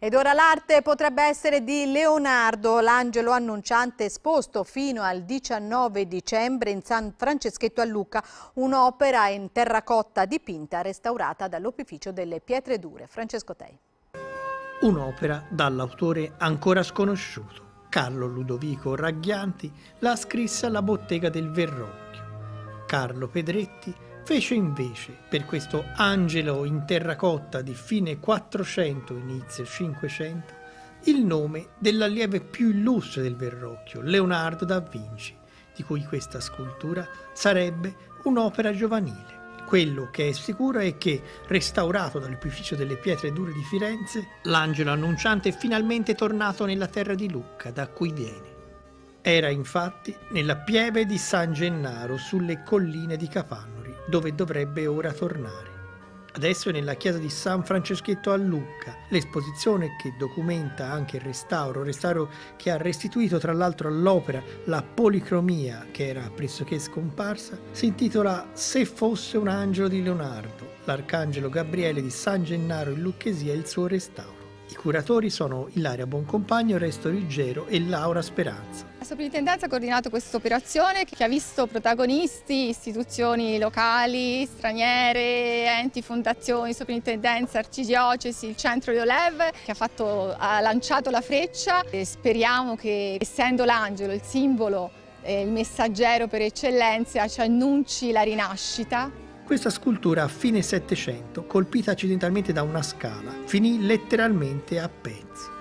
Ed ora l'arte potrebbe essere di Leonardo, l'angelo annunciante esposto fino al 19 dicembre in San Franceschetto a Lucca, un'opera in terracotta dipinta restaurata dall'Opificio delle Pietre Dure. Francesco Tei. Un'opera dall'autore ancora sconosciuto. Carlo Ludovico Raghianti la scrisse alla bottega del Verrocchio. Carlo Pedretti fece invece per questo angelo in terracotta di fine 400 inizio 500 il nome dell'allieve più illustre del Verrocchio, Leonardo da Vinci, di cui questa scultura sarebbe un'opera giovanile. Quello che è sicuro è che, restaurato dall'Opificio delle Pietre Dure di Firenze, l'angelo annunciante è finalmente tornato nella terra di Lucca, da cui viene. Era infatti nella pieve di San Gennaro sulle colline di Capannori, dove dovrebbe ora tornare. Adesso è nella chiesa di San Franceschetto a Lucca, l'esposizione che documenta anche il restauro, restauro che ha restituito tra l'altro all'opera la policromia che era pressoché scomparsa, si intitola Se fosse un angelo di Leonardo, l'arcangelo Gabriele di San Gennaro in Lucchesia e il suo restauro. I curatori sono Ilaria Boncompagno, Resto Riggero e Laura Speranza. La soprintendenza ha coordinato questa operazione che ha visto protagonisti, istituzioni locali, straniere, enti, fondazioni, soprintendenza, arcidiocesi, il centro di Olev che ha, fatto, ha lanciato la freccia e speriamo che essendo l'angelo il simbolo, eh, il messaggero per eccellenza ci annunci la rinascita questa scultura a fine Settecento, colpita accidentalmente da una scala, finì letteralmente a pezzi.